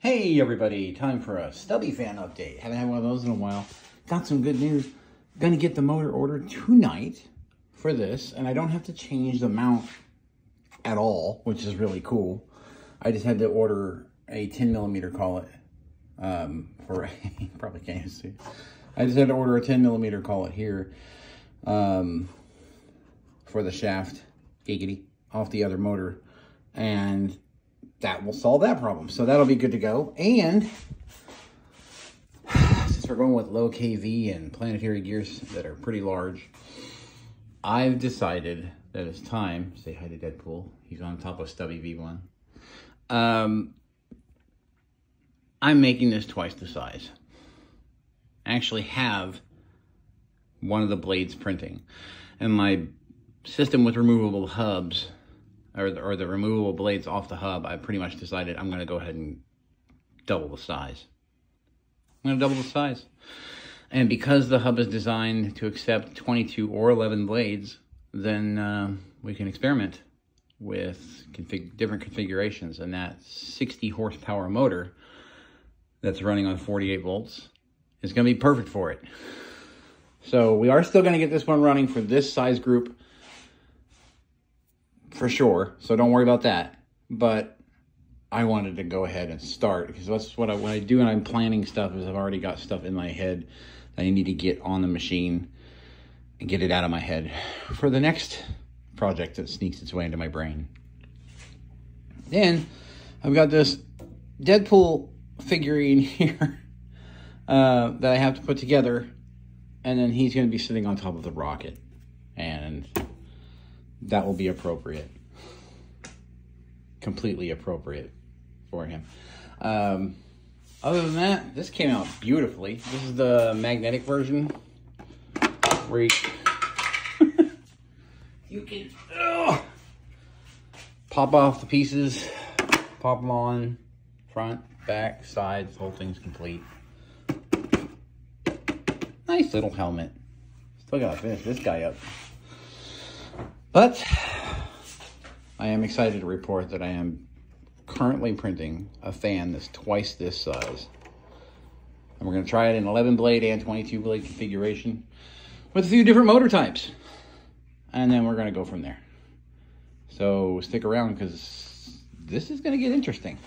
Hey everybody, time for a stubby fan update. Haven't had one of those in a while. Got some good news. Gonna get the motor ordered tonight for this, and I don't have to change the mount at all, which is really cool. I just had to order a 10 millimeter collet um, for, probably can't see. I just had to order a 10 millimeter collet here um, for the shaft, giggity, off the other motor. And that will solve that problem. So that'll be good to go. And since we're going with low KV and planetary gears that are pretty large, I've decided that it's time, say hi to Deadpool. He's on top of Stubby V1. Um, I'm making this twice the size. I actually have one of the blades printing. And my system with removable hubs or the, or the removable blades off the hub, I pretty much decided I'm going to go ahead and double the size. I'm going to double the size. And because the hub is designed to accept 22 or 11 blades, then uh, we can experiment with config different configurations. And that 60 horsepower motor that's running on 48 volts is going to be perfect for it. So we are still going to get this one running for this size group for sure. So don't worry about that. But I wanted to go ahead and start because that's what I when I do and I'm planning stuff is I've already got stuff in my head that I need to get on the machine and get it out of my head for the next project that sneaks its way into my brain. Then I've got this Deadpool figurine here uh, that I have to put together and then he's going to be sitting on top of the rocket that will be appropriate. Completely appropriate for him. Um, other than that, this came out beautifully. This is the magnetic version where you, you can ugh, pop off the pieces, pop them on, front, back, sides, whole thing's complete. Nice little helmet. Still gotta finish this guy up. But I am excited to report that I am currently printing a fan that's twice this size. And we're going to try it in 11 blade and 22 blade configuration with a few different motor types. And then we're going to go from there. So stick around because this is going to get interesting.